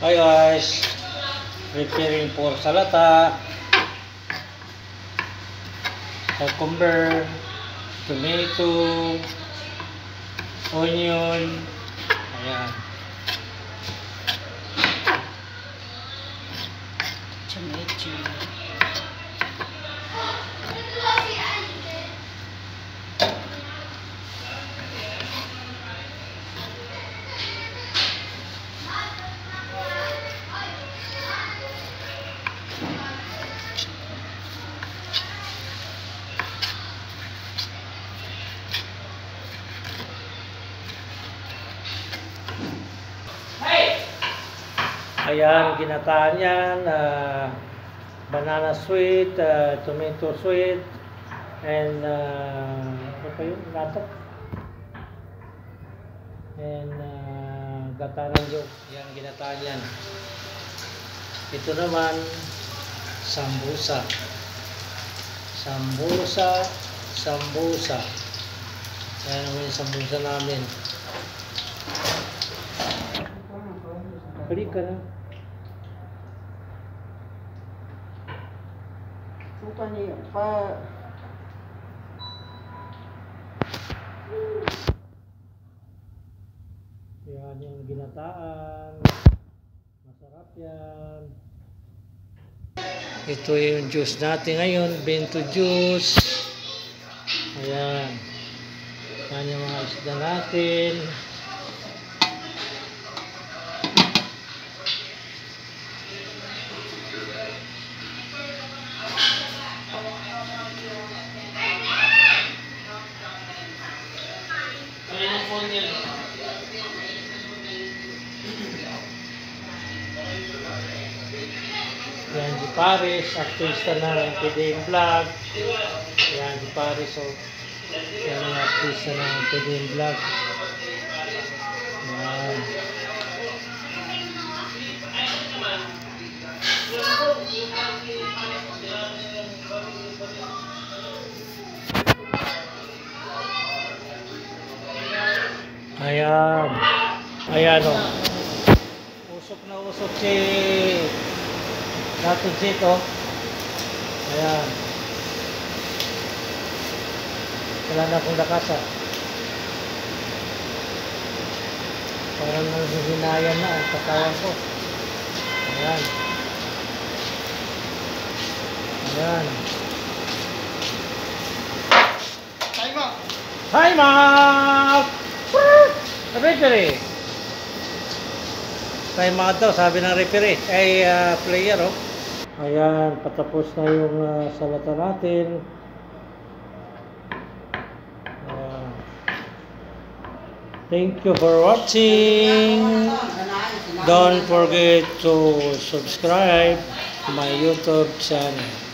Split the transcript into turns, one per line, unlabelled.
Hi guys, preparing for salata, cucumber, tomato, onion, ayan.
Tomato.
Ayan, ginataan yan, ah, banana sweet, ah, tomato sweet, and uh, ano pa yun, latok? And uh, gata ng yolk, yan, ginataan yan. Ito naman, sambusa. Sambusa, sambusa. Yan naman yung sambusa namin. Balik ka na.
Niyo pa.
Yan yung ginataan. Masarap yan. Ito yung juice natin ngayon. Bento juice. Ayan. Yan yung mga isda natin. Yan si Paris, artista ng PDM Vlog. Yan si Paris, so yan ang artista ng PDM Vlog. Ayan. Ayan o. Usok na usok si Dato Zito. Ayan. Wala na akong lakasa. Parang nanghihinayan na ang katawan ko. Ayan. Ayan.
Time out.
Hi, Mark! Referee! Time out daw, sabi ng referee. Ay, ah, player, oh. Ayan, patapos na yung ah, salata natin. Thank you for watching. Don't forget to subscribe to my YouTube channel.